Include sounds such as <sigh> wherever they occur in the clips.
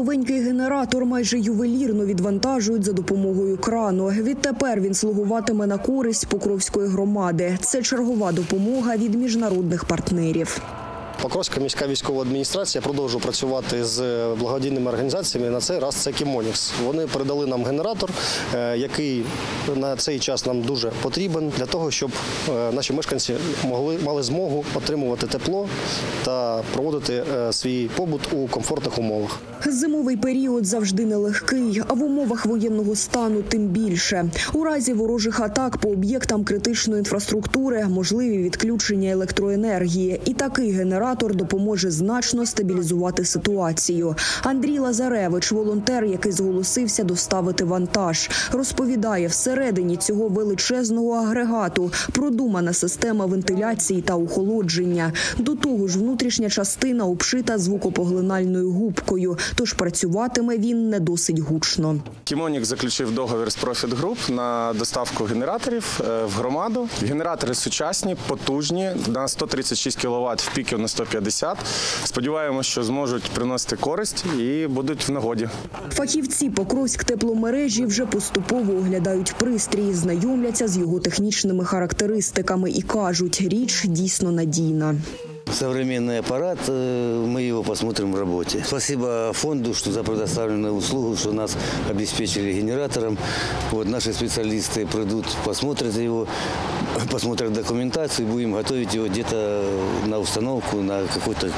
новенький генератор майже ювелірно відвантажують за допомогою крану. Відтепер він слугуватиме на користь Покровської громади. Це чергова допомога від міжнародних партнерів. Покровська міська військова адміністрація продовжує працювати з благодійними організаціями. На цей раз це Кімонікс. Вони передали нам генератор, е, який на цей час нам дуже потрібен для того, щоб е, наші мешканці могли мали змогу отримувати тепло та проводити е, свій побут у комфортних умовах. Зимовий період завжди нелегкий, а в умовах воєнного стану тим більше. У разі ворожих атак по об'єктам критичної інфраструктури можливі відключення електроенергії. І такий генератор допоможе значно стабілізувати ситуацію. Андрій Лазаревич, волонтер, який зголосився доставити вантаж, розповідає, всередині цього величезного агрегату продумана система вентиляції та охолодження. До того ж, внутрішня частина обшита звукопоглинальною губкою, тож працюватиме він не досить гучно. Кімонік заключив договір з Group на доставку генераторів е, в громаду. Генератори сучасні, потужні на 136 кВт, в піків на 150. Сподіваємося, що зможуть приносити користь і будуть в нагоді. Фахівці Покровськ тепломережі вже поступово оглядають пристрій, знайомляться з його технічними характеристиками і кажуть, річ дійсно надійна. Современный аппарат, э, мы его посмотрим в работе. Спасибо фонду, что за предоставленную услугу, что нас обеспечили генератором. Вот наши специалисты придут, посмотрят его, <coughs> посмотрят документацию, будем готовить его где-то на установку на какой-то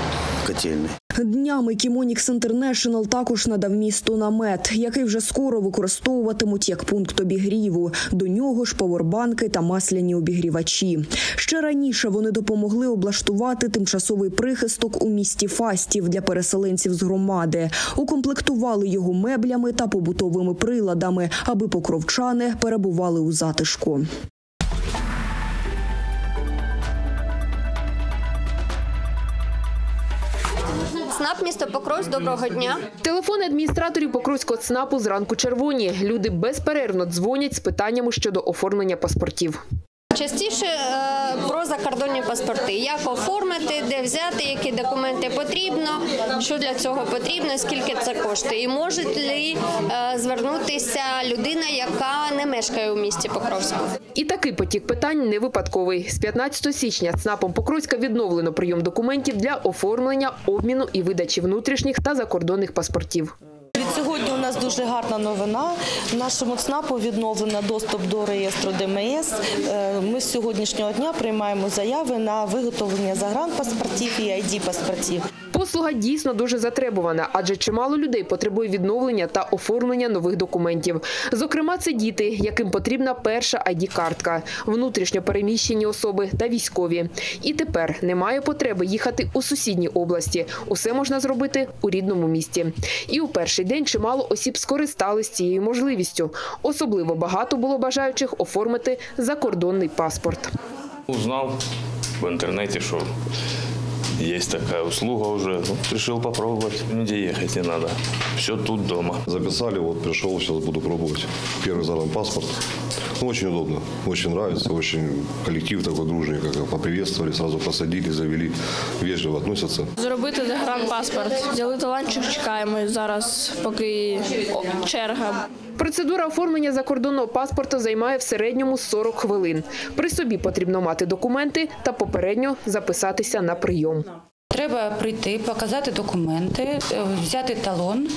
котельный. Днями Кімонікс Інтернешнл також надав місту намет, який вже скоро використовуватимуть як пункт обігріву. До нього ж повербанки та масляні обігрівачі. Ще раніше вони допомогли облаштувати тимчасовий прихисток у місті Фастів для переселенців з громади. Укомплектували його меблями та побутовими приладами, аби покровчани перебували у затишку. СНАП місто Покровськ, доброго дня. Телефони адміністраторів Покровського ЦНАПу зранку червоні. Люди безперервно дзвонять з питаннями щодо оформлення паспортів. Частіше е, про закордонні паспорти. Як оформити, де взяти, які документи потрібно, що для цього потрібно, скільки це коштує. І може ли е, звернутися людина, яка не мешкає у місті Покровську. І такий потік питань не випадковий. З 15 січня ЦНАПом Покровська відновлено прийом документів для оформлення, обміну і видачі внутрішніх та закордонних паспортів. Нас дуже гарна новина. Нашому ЦНАПу відновлено доступ до реєстру ДМС. Е, Ми з сьогоднішнього дня приймаємо заяви на виготовлення загранпаспортів і ID-паспортів. Послуга дійсно дуже затребувана, адже чимало людей потребує відновлення та оформлення нових документів. Зокрема, це діти, яким потрібна перша ID-картка, внутрішньо переміщені особи та військові. І тепер немає потреби їхати у сусідні області. Усе можна зробити у рідному місті. І у перший день чимало осіб скористались цією можливістю. Особливо багато було бажаючих оформити закордонний паспорт. Узнав в інтернеті, що є така услуга вже. Ну, решил попробовать. Нигде ехать не треба. Все тут вдома. Записали, от прийшов, зараз буду пробувати. Перший зараз загранпаспорт. Ну, очень удобно, очень нравится, очень коллектив такой дружный, как поприветствовали, сразу посадили, завели, вежливо относятся. Зробити загранпаспорт. Взяли таланчик, чекаємо зараз, поки черга. Процедура оформлення закордонного паспорта займає в середньому 40 хвилин. При собі потрібно мати документи та попередньо записатися на прийом. Треба прийти, показати документи, е, взяти талон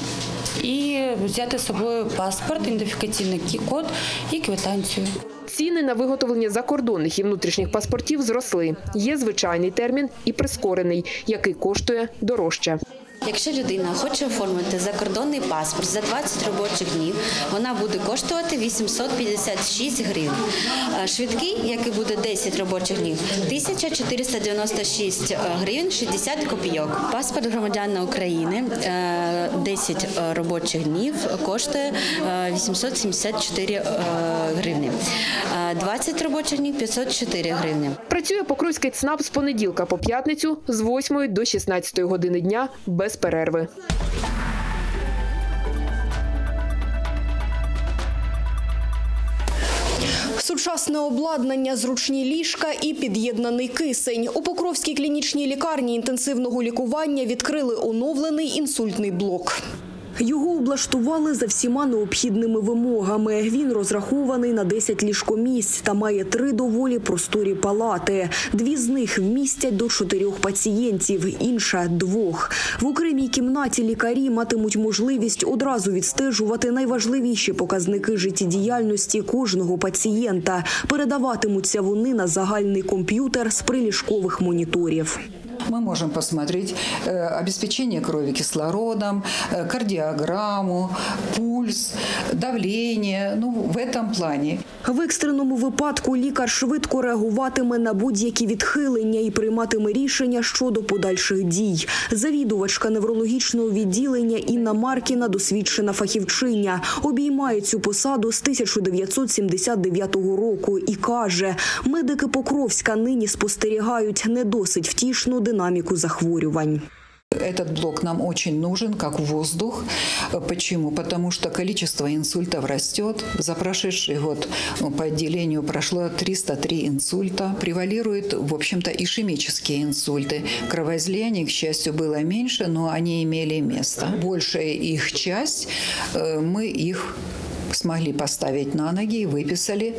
і взяти з собою паспорт, ідентифікаційний код і квитанцію. Ціни на виготовлення закордонних і внутрішніх паспортів зросли. Є звичайний термін і прискорений, який коштує дорожче. Якщо людина хоче оформити закордонний паспорт за 20 робочих днів, вона буде коштувати 856 гривень. Е, Швидкий, який буде 10 робочих днів, 1496 гривень 60 копійок. Паспорт громадянина України е, 10 робочих днів коштує е, 874 е, гривні. Е, 20 робочих днів 504 гривні. Працює Покровський ЦНАП з понеділка по п'ятницю з 8 до 16 години дня без перерви. Сучасне обладнання, зручні ліжка і під'єднаний кисень. У Покровській клінічній лікарні інтенсивного лікування відкрили оновлений інсультний блок. Його облаштували за всіма необхідними вимогами. Він розрахований на 10 ліжкомісць та має три доволі просторі палати. Дві з них вмістять до чотирьох пацієнтів, інша двох. В окремій кімнаті лікарі матимуть можливість одразу відстежувати найважливіші показники життєдіяльності кожного пацієнта. Передаватимуться вони на загальний комп'ютер з приліжкових моніторів. Мы можем посмотреть э, обеспечение крови кислородом, э, кардиограмму, пульс, давление, ну, в этом плане. В екстреному випадку лікар швидко реагуватиме на будь-які відхилення і прийматиме рішення щодо подальших дій. Завідувачка неврологічного відділення Інна Маркіна, досвідчена фахівчиня, обіймає цю посаду з 1979 року і каже, медики Покровська нині спостерігають не досить втішну динаміку захворювань. Этот блок нам очень нужен, как воздух. Почему? Потому что количество инсультов растет. За прошедший год ну, по отделению прошло 303 инсульта. Превалируют, в общем-то, ишемические инсульты. Кровоизлияний, к счастью, было меньше, но они имели место. Большая их часть, э, мы их смогли поставить на ноги и выписали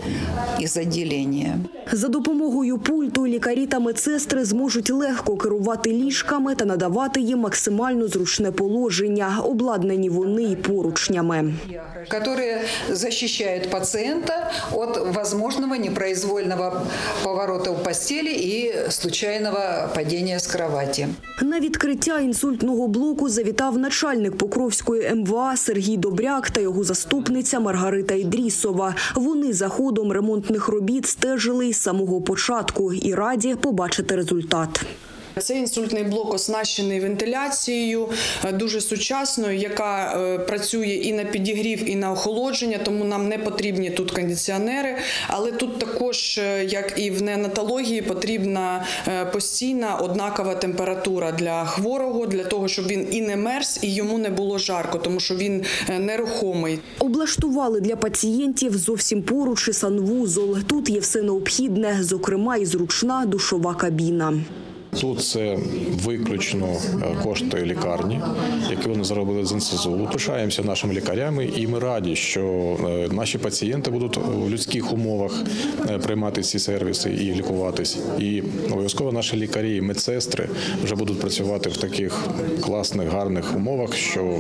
из отделения. За допомогою пульту лікарі та медсестри зможуть легко керувати ліжками та надавати їм максимально зручне положення. Обладнані вони й поручнями. которые защищают пациента от возможного непроизвольного поворота в постели и случайного падения с кровати. На відкриття інсультного блоку завітав начальник Покровської МВА Сергій Добряк та його заступниця Маргарита Ідрісова. Вони за ходом ремонтних робіт стежили із самого початку і раді побачити результат. Цей інсультний блок оснащений вентиляцією е, дуже сучасною, яка е, працює і на підігрів, і на охолодження, тому нам не потрібні тут кондиціонери. Але тут також, е, як і в неонатології, потрібна постійна однакова температура для хворого, для того, щоб він і не мерз, і йому не було жарко, тому що він нерухомий. Облаштували для пацієнтів зовсім поруч і санвузол. Тут є все необхідне, зокрема і зручна душова кабіна. Тут це виключно е, кошти лікарні, які вони заробили з НСЗУ. Пишаємося нашими лікарями, і ми раді, що е, наші пацієнти будуть в людських умовах е, приймати ці сервіси і лікуватись. І обов'язково наші лікарі і медсестри вже будуть працювати в таких класних, гарних умовах, що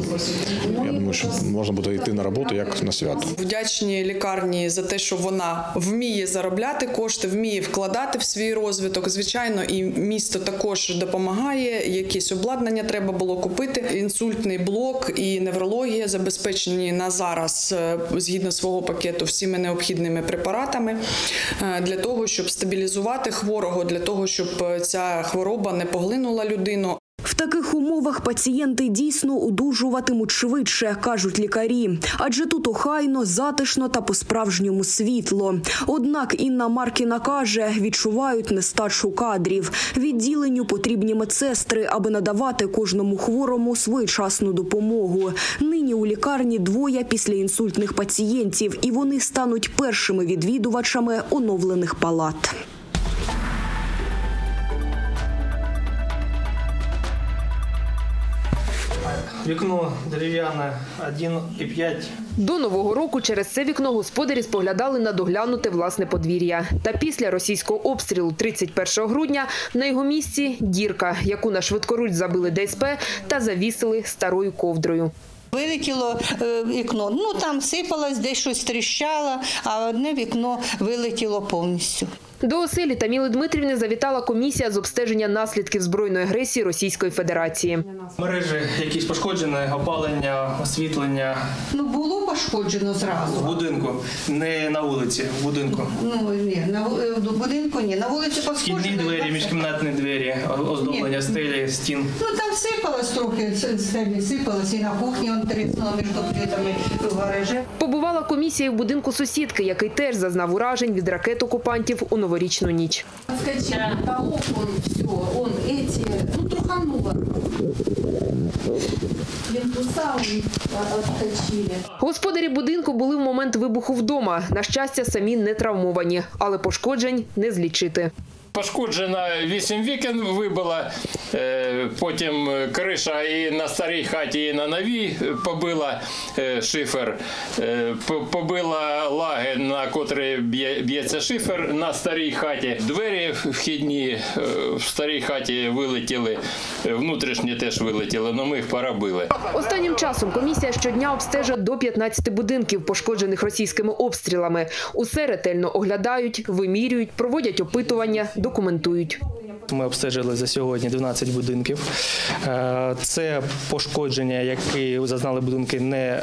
я думаю, що можна буде йти на роботу як на свято. Вдячні лікарні за те, що вона вміє заробляти кошти, вміє вкладати в свій розвиток. Звичайно, і місто також допомагає. Якісь обладнання треба було купити. Інсультний блок і неврологія забезпечені на зараз е, згідно свого пакету всіми необхідними препаратами е, для того, щоб стабілізувати хворого, для того, щоб е, ця хвороба не поглинула людину. В таких умовах пацієнти дійсно одужуватимуть швидше, кажуть лікарі, адже тут охайно, затишно та по-справжньому світло. Однак Інна Маркіна каже, відчувають нестачу кадрів. Відділенню потрібні медсестри, аби надавати кожному хворому своєчасну допомогу. Нині у лікарні двоє післяінсультних пацієнтів, і вони стануть першими відвідувачами оновлених палат. Вікно дерев'яне 1,5. До нового року через це вікно господарі споглядали на доглянуте власне подвір'я. Та після російського обстрілу 31 грудня на його місці дірка, яку на швидкоруч забили ДСП та завісили старою ковдрою. Вилетіло е, вікно. Ну там сипалось, десь щось тріщало, а одне вікно вилетіло повністю. До оселі Таміли Дмитрівни завітала комісія з обстеження наслідків збройної агресії Російської Федерації. Мережі якісь пошкоджені, опалення, освітлення. Ну було пошкоджено зразу. В будинку, не на вулиці, в будинку. Ну ні, на в будинку ні. На вулиці пошкоджено. Вхідні двері, міжкімнатні двері, оздоблення стелі, стін. Ну там сипалось трохи, стелі сипалось і на кухні он тріснуло між плитами в гаражі. Побувала комісія в будинку сусідки, який теж зазнав уражень від ракет окупантів у новорічну ніч. Скачай, потолок, он все, он эти, ну трухануло. Господарі будинку були в момент вибуху вдома. На щастя, самі не травмовані, але пошкоджень не злічити. Пошкоджено 8 вікон вибило, е, потім криша і на старій хаті, і на новій побила е, шифер, е, побила лаги, на котрі б'є- б'ється шифер на старій хаті. Двері вхідні в старій хаті вилетіли, внутрішні теж вилетіли, але ми їх порабили. Останнім часом комісія щодня обстежує до 15 будинків, пошкоджених російськими обстрілами. Усе ретельно оглядають, вимірюють, проводять опитування, документують. Ми обстежили за сьогодні 12 будинків. Е, Це пошкодження, які зазнали будинки не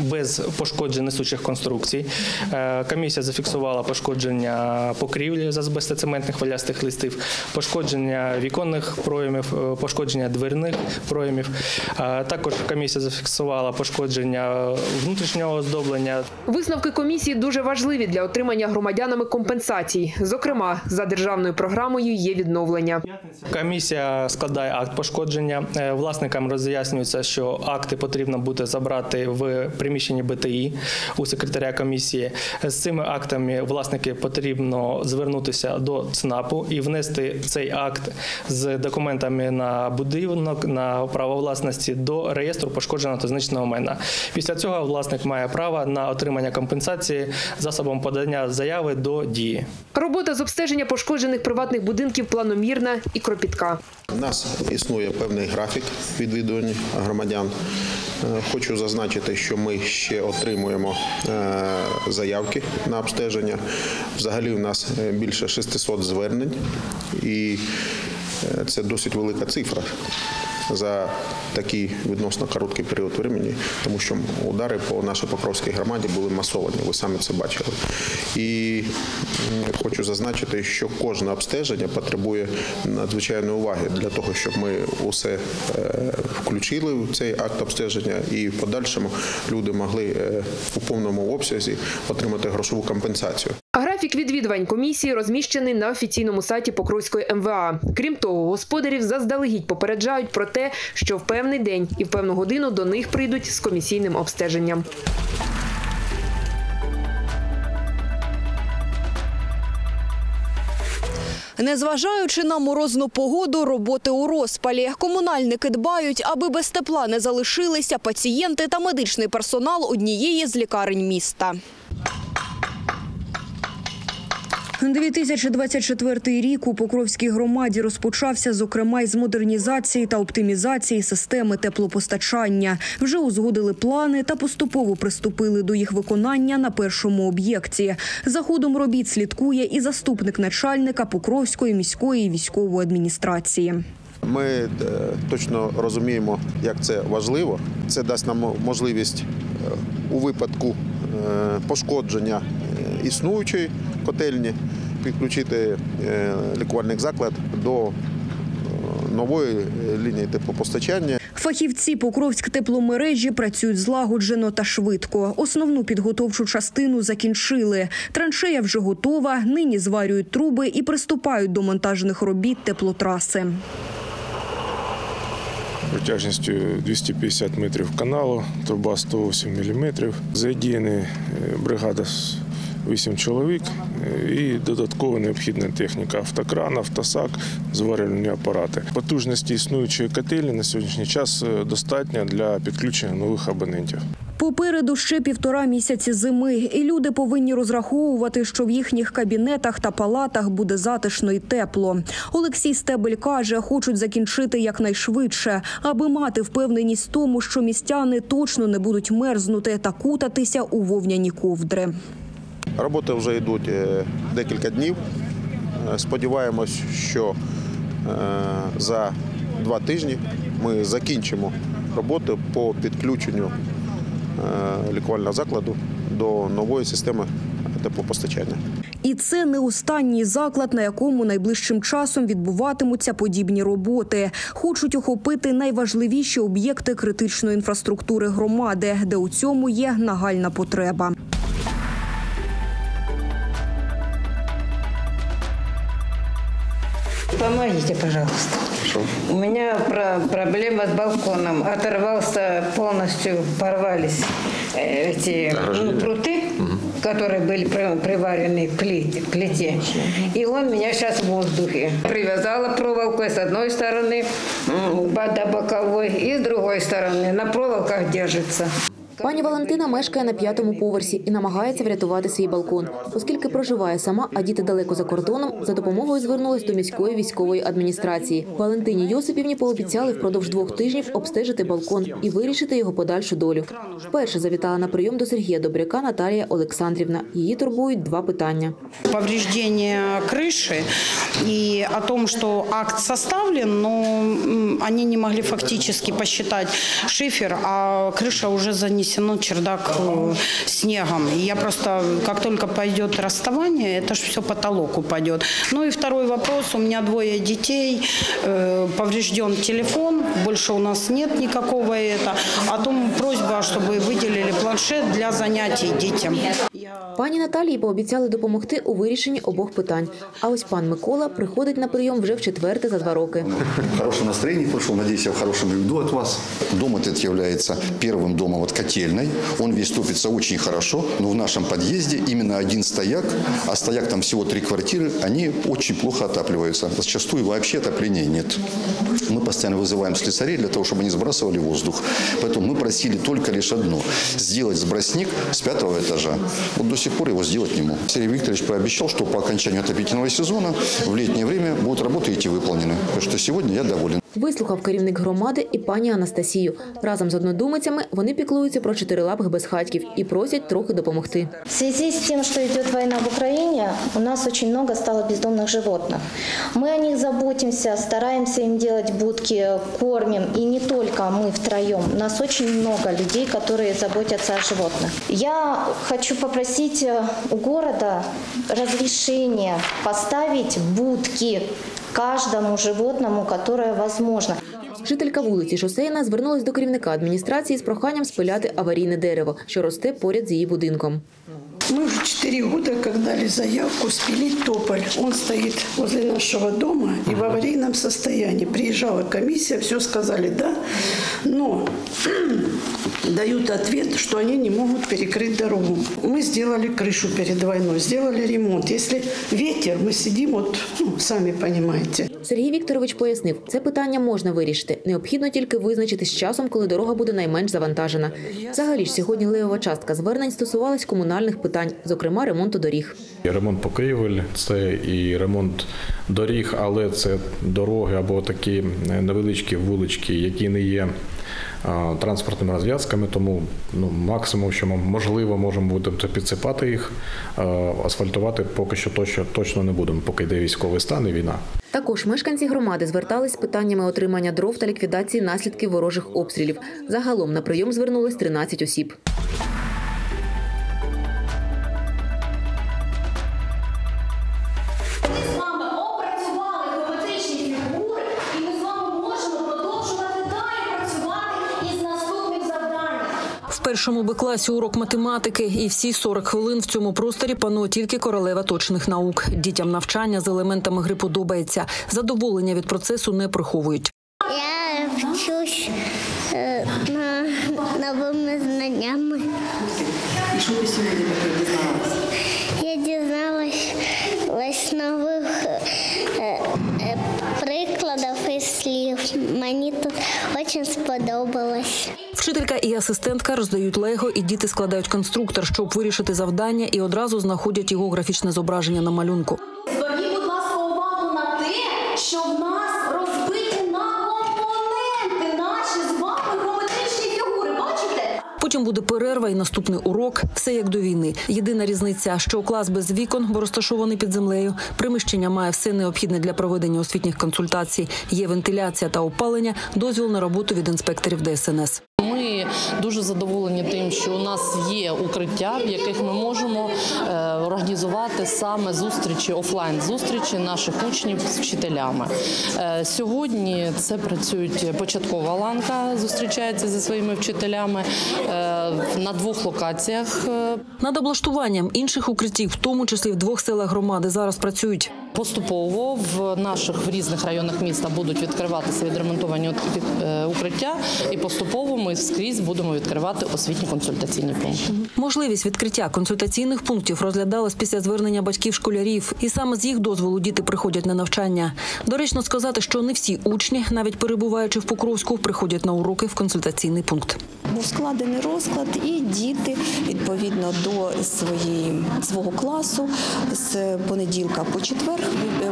без пошкоджень несучих конструкцій. Е, Комісія зафіксувала пошкодження покрівлі з азбестоцементних хвилястих листів, пошкодження віконних проємів, е, пошкодження дверних проємів. Також комісія зафіксувала пошкодження внутрішнього оздоблення. Висновки комісії дуже важливі для отримання громадянами компенсацій. Зокрема, за державною програмою є відновлення. Комісія складає акт пошкодження. Е, Власникам роз'яснюється, що акти потрібно буде забрати в приміщенні БТІ у секретаря комісії. З цими актами власники потрібно звернутися до ЦНАПу і внести цей акт з документами на будинок на право власності до реєстру пошкодженого та знищеного майна. Після цього власник має право на отримання компенсації засобом подання заяви до дії. Робота з обстеження пошкоджених приватних будинків планомірна і кропітка. У нас існує певний графік відвідувань громадян. Е, Хочу зазначити, що ми ще отримуємо е, заявки на обстеження. Взагалі у нас е, більше 600 звернень, і це досить велика цифра за такий відносно короткий період времени, тому що удари по нашій Покровській громаді були масовані, ви самі це бачили. І хочу зазначити, що кожне обстеження потребує надзвичайної уваги для того, щоб ми усе е, включили в цей акт обстеження і в подальшому люди могли е, у повному обсязі отримати грошову компенсацію. Графік відвідувань комісії розміщений на офіційному сайті Покровської МВА. Крім того, господарів заздалегідь попереджають про те, що в певний день і в певну годину до них прийдуть з комісійним обстеженням. Незважаючи на морозну погоду, роботи у розпалі. Комунальники дбають, аби без тепла не залишилися пацієнти та медичний персонал однієї з лікарень міста. 2024 рік у Покровській громаді розпочався, зокрема, із модернізації та оптимізації системи теплопостачання. Вже узгодили плани та поступово приступили до їх виконання на першому об'єкті. За ходом робіт слідкує і заступник начальника Покровської міської військової адміністрації. Ми е, точно розуміємо, як це важливо. Це дасть нам можливість е, у випадку пошкодження е, існуючої котельні підключити е, лікувальний заклад до е, нової е, лінії теплопостачання. Фахівці Покровськ тепломережі працюють злагоджено та швидко. Основну підготовчу частину закінчили. Траншея вже готова. Нині зварюють труби і приступають до монтажних робіт теплотраси. Протяжністю 250 метрів каналу, труба 108 мм. Задіяна бригада 8 чоловік е, і додаткова необхідна техніка автокран, автосак, зварювальні апарати. Потужності існуючої котельні на сьогоднішній час е, достатньо для підключення нових абонентів. Попереду ще півтора місяці зими, і люди повинні розраховувати, що в їхніх кабінетах та палатах буде затишно і тепло. Олексій Стебель каже, хочуть закінчити якнайшвидше, аби мати впевненість в тому, що містяни точно не будуть мерзнути та кутатися у вовняні ковдри. Роботи вже йдуть е, декілька днів. Е, Сподіваємось, що е, за два тижні ми закінчимо роботи по підключенню лікувального закладу до нової системи теплопостачання. І це не останній заклад, на якому найближчим часом відбуватимуться подібні роботи. Хочуть охопити найважливіші об'єкти критичної інфраструктури громади, де у цьому є нагальна потреба. Помогите, пожалуйста. У меня про- проблема с балконом. Оторвался полностью, порвались э, эти ну, пруты. которые были при- приварены к плите, плите. И он меня сейчас в воздухе. Привязала проволоку с одной стороны до боковой и с другой стороны. На проволоках держится. Пані Валентина мешкає на п'ятому поверсі і намагається врятувати свій балкон. Оскільки проживає сама, а діти далеко за кордоном, за допомогою звернулась до міської військової адміністрації. Валентині Йосипівні пообіцяли впродовж двох тижнів обстежити балкон і вирішити його подальшу долю. Вперше завітала на прийом до Сергія Добряка Наталія Олександрівна. Її турбують два питання. повреждение крыши и о том, что акт составлен, но м, они не могли фактически посчитать шифер, а крыша уже занесена чердак э, снегом. И я просто, как только пойдет расставание, это же все потолок упадет. Ну и второй вопрос, у меня двое детей, э, поврежден телефон, больше у нас нет никакого это, о том просьба, чтобы выделили планшет для занятий детям. Пані Наталії пообіцяли допомогти у вирішенні обох питань. А ось пан Микола приходить на прийом вже в четверте за два роки. В хорошем настроении пришел, надеюсь, я в хорошем ревду от вас. Дом этот является первым домом вот котельной. Он весь топится очень хорошо, но в нашем подъезде именно один стояк, а стояк там всего три квартиры, они очень плохо отапливаются. Зачастую вообще отопления нет. Мы постоянно вызываем слесарей для того, чтобы они сбрасывали воздух. Поэтому мы просили только лишь одно – сделать сбросник с пятого этажа. Вот до сих пор его сделать не мог. Сергей Викторович пообещал, что по окончанию отопительного сезона в летнее время будут работы эти выполнены. Так что сегодня я доволен. Вислухав керівник громади і пані Анастасію. Разом з однодумицями вони піклуються про чотирилапих безхатьків і просять трохи допомогти. В связи с тем, что идет война в Украине, у нас очень много стало бездомных животных. Мы о них заботимся, стараемся им делать будки, кормим. И не только мы втроем. У нас очень много людей, которые заботятся о животных. Я хочу попросить э, у города разрешение поставить будки каждому животному, которое возможно. Жителька вулиці Шосейна звернулась до керівника адміністрації з проханням спиляти аварійне дерево, що росте поряд з її будинком. Мы уже четыре года, как дали заявку спилить тополь. Он стоит возле нашего дома и в аварийном состоянии. Приезжала комиссия, все сказали да, но <clears throat> дают ответ, что они не могут перекрыть дорогу. Мы сделали крышу перед войной, сделали ремонт. Если ветер, мы сидим, вот, ну, сами понимаете. Сергій Вікторович пояснив, це питання можна вирішити. Необхідно тільки визначитись з часом, коли дорога буде найменш завантажена. Взагалі ж сьогодні левова частка звернень стосувалась комунальних питань, зокрема ремонту доріг. І ремонт покрівель, це і ремонт доріг, але це дороги або такі невеличкі вулички, які не є транспортними розв'язками. Тому ну, максимум, що ми можливо можемо буде підсипати їх, асфальтувати поки що точно, точно не будемо, поки йде військовий стан і війна. Також мешканці громади звертались з питаннями отримання дров та ліквідації наслідків ворожих обстрілів. Загалом на прийом звернулись 13 осіб. Першому Б класі урок математики, і всі 40 хвилин в цьому просторі панує тільки королева точних наук. Дітям навчання з елементами гри подобається. Задоволення від процесу не приховують. Я вчусь е, на новими знаннями. І що ти сьогодні таке дізналася? Я дізналась ось нових е, е, прикладів і слів. Мені тут дуже сподобалось. Вчителька і асистентка роздають лего, і діти складають конструктор, щоб вирішити завдання, і одразу знаходять його графічне зображення на малюнку. Зверніть, будь ласка, увагу на те, що в нас розбиті на компоненти наші з вами геометричні фігури. Бачите? Потім буде перерва і наступний урок. Все як до війни. Єдина різниця, що клас без вікон, бо розташований під землею. Приміщення має все необхідне для проведення освітніх консультацій. Є вентиляція та опалення, дозвіл на роботу від інспекторів ДСНС. Дуже задоволені тим, що у нас є укриття, в яких ми можемо е, організувати саме зустрічі офлайн зустрічі наших учнів з вчителями. Е, Сьогодні це працюють початкова ланка, зустрічається зі своїми вчителями е, на двох локаціях. Над облаштуванням інших укриттів, в тому числі в двох селах громади, зараз працюють. Поступово в наших в різних районах міста будуть відкриватися відремонтовані укриття, і поступово ми скрізь будемо відкривати освітні консультаційні пункти. Можливість відкриття консультаційних пунктів розглядалась після звернення батьків школярів, і саме з їх дозволу діти приходять на навчання. Доречно сказати, що не всі учні, навіть перебуваючи в Покровську, приходять на уроки в консультаційний пункт. Був складений розклад, і діти відповідно до своєї свого класу з понеділка по четвер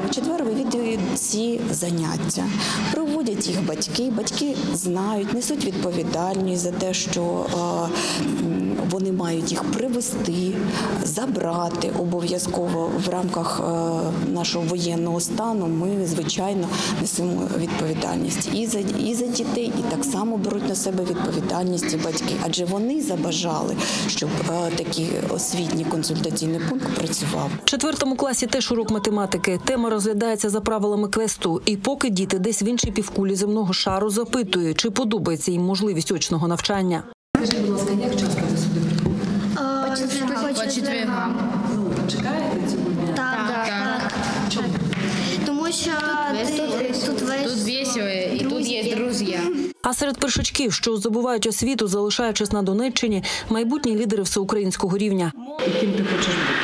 в четвер вивідують ці заняття. Проводять їх батьки. Батьки знають, несуть відповідальність за те, що е, вони мають їх привезти, забрати обов'язково в рамках е, нашого воєнного стану. Ми звичайно несемо відповідальність і за і за дітей, і так само беруть на себе відповідальність і батьки, адже вони забажали, щоб е, такий освітній консультаційний пункт працював. В четвертому класі теж урок математики. Тема розглядається за правилами квесту. І поки діти десь в іншій півкулі земного шару запитують, чи подобається їм можливість очного навчання. Скажіть, будь ласка, як четвергам. Ну, чекаєте цього дня? Так, так. Чому? Тому що тут, тут весело, і тут є друзі. А серед першачків, що здобувають освіту, залишаючись на Донеччині, майбутні лідери всеукраїнського рівня. І ким ти хочеш бути?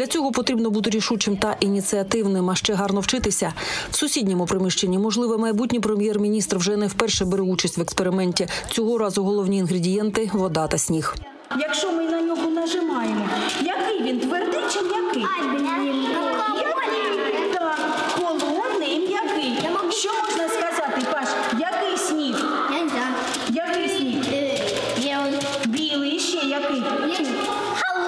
Для цього потрібно бути рішучим та ініціативним, а ще гарно вчитися. В сусідньому приміщенні, можливо, майбутній прем'єр-міністр вже не вперше бере участь в експерименті. Цього разу головні інгредієнти вода та сніг. Якщо ми на нього нажимаємо, який він твердий чи м'який? Який? Так, холодний і м'який. Що можна сказати, Паш? Який сніг? Я не знаю. Який сніг? Білий ще який?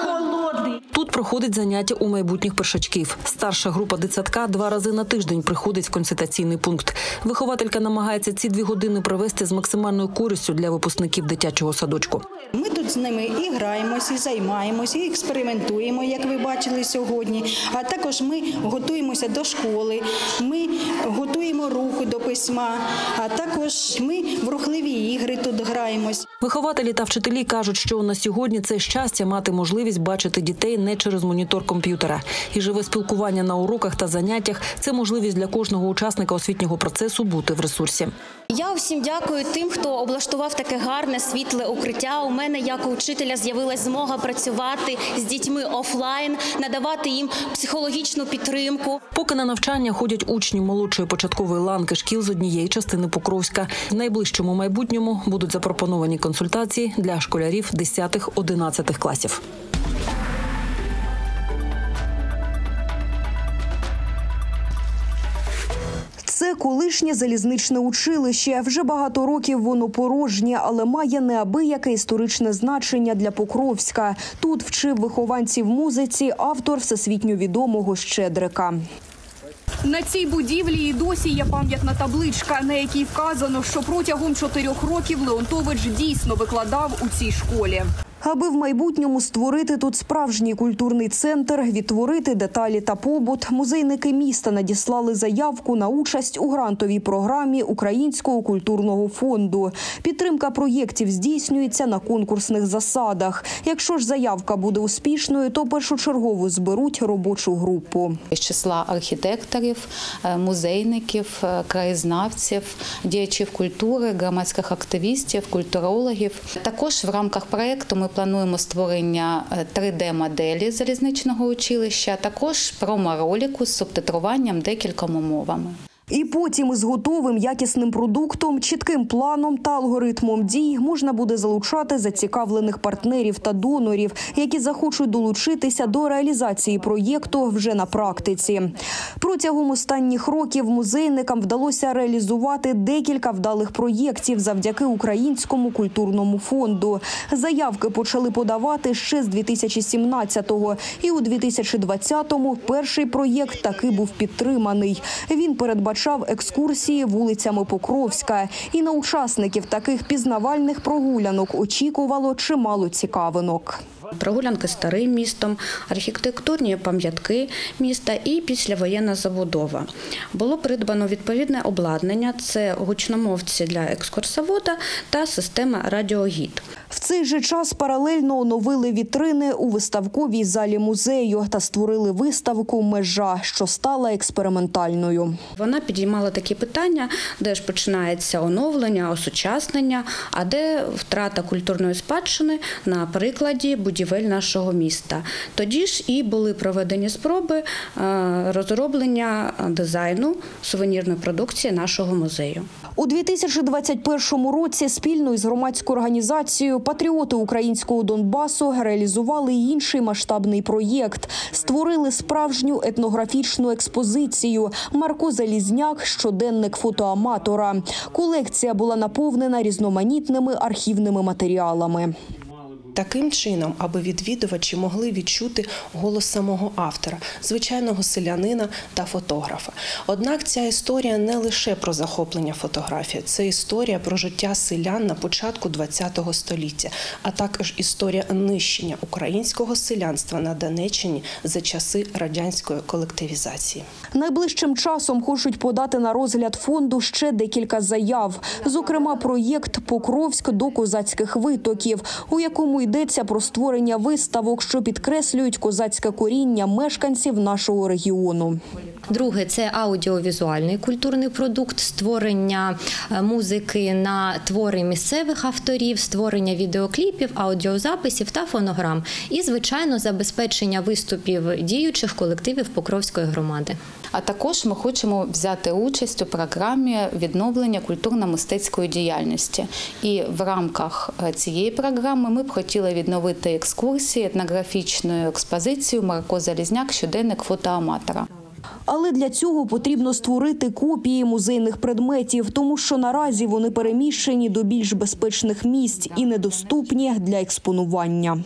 Холодний. Тут проходить заняття у майбутніх першачків. Старша група дитсадка два рази на тиждень приходить в консультаційний пункт. Вихователька намагається ці дві години провести з максимальною користю для випускників дитячого садочку. Ми тут з ними і граємось, і займаємось, і експериментуємо, як ви бачили сьогодні. А також ми готуємося до школи, ми готуємо руку до письма, а також ми в рухливі ігри тут граємось. Вихователі та вчителі кажуть, що на сьогодні це щастя мати можливість бачити дітей не через монітор комп'ютера. І живе спілкування на уроках та заняттях це можливість для кожного учасника освітнього процесу бути в ресурсі. Я всім дякую тим, хто облаштував таке гарне світле укриття. У мене, як у учителя, з'явилась змога працювати з дітьми офлайн, надавати їм психологічну підтримку. Поки на навчання ходять учні молодшої початкової ланки шкіл з однієї частини Покровська. В найближчому майбутньому будуть запропоновані консультації для школярів 10-11 класів. Колишнє залізничне училище. Вже багато років воно порожнє, але має неабияке історичне значення для Покровська. Тут вчив вихованців музиці автор всесвітньо відомого Щедрика. На цій будівлі і досі є пам'ятна табличка, на якій вказано, що протягом чотирьох років Леонтович дійсно викладав у цій школі. Аби в майбутньому створити тут справжній культурний центр, відтворити деталі та побут, музейники міста надіслали заявку на участь у грантовій програмі Українського культурного фонду. Підтримка проєктів здійснюється на конкурсних засадах. Якщо ж заявка буде успішною, то першочергово зберуть робочу групу. З числа архітекторів, е, музейників, е, краєзнавців, діячів культури, громадських активістів, культурологів. Також в рамках проєкту ми плануємо створення 3D-моделі залізничного училища, також промо-ролику з субтитруванням декількома мовами. І потім із готовим якісним продуктом, чітким планом та алгоритмом дій можна буде залучати зацікавлених партнерів та донорів, які захочуть долучитися до реалізації проєкту вже на практиці. Протягом останніх років музейникам вдалося реалізувати декілька вдалих проєктів завдяки Українському культурному фонду. Заявки почали подавати ще з 2017-го. І у 2020-му перший проєкт таки був підтриманий. Він передбачав екскурсії вулицями Покровська, і на учасників таких пізнавальних прогулянок очікувало чимало цікавинок. Прогулянки старим містом, архітектурні пам'ятки міста і післявоєнна забудова. Було придбано відповідне обладнання: це гучномовці для екскурсовода та система радіогід. В цей же час паралельно оновили вітрини у виставковій залі музею та створили виставку Межа, що стала експериментальною. Вона підіймала такі питання, де ж починається оновлення, осучаснення, а де втрата культурної спадщини на прикладі будівель нашого міста. Тоді ж і були проведені спроби е, розроблення дизайну сувенірної продукції нашого музею. У 2021 році спільно із громадською організацією Патріоти українського Донбасу реалізували інший масштабний проєкт. Створили справжню етнографічну експозицію Марко Залізняк, щоденник фотоаматора. Колекція була наповнена різноманітними архівними матеріалами. Таким чином, аби відвідувачі могли відчути голос самого автора, звичайного селянина та фотографа. Однак ця історія не лише про захоплення фотографії, це історія про життя селян на початку ХХ століття, а також історія нищення українського селянства на Донеччині за часи радянської колективізації. Найближчим часом хочуть подати на розгляд фонду ще декілька заяв, зокрема, проєкт Покровськ до козацьких витоків, у якому йдеться про створення виставок, що підкреслюють козацьке коріння мешканців нашого регіону. Друге це аудіовізуальний культурний продукт, створення е, музики на твори місцевих авторів, створення відеокліпів, аудіозаписів та фонограм, і звичайно забезпечення виступів діючих колективів Покровської громади. А також ми хочемо взяти участь у програмі відновлення культурно-мистецької діяльності. І в рамках е, цієї програми ми б хотіли відновити екскурсії, етнографічну експозицію Марко Залізняк щоденник фотоаматора. Але для цього потрібно створити копії музейних предметів, тому що наразі вони переміщені до більш безпечних місць і недоступні для експонування.